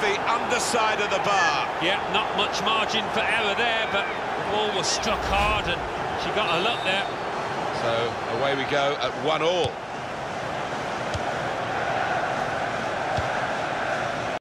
The underside of the bar. Yeah, not much margin for error there, but the ball was struck hard and she got a look there. So away we go at one all.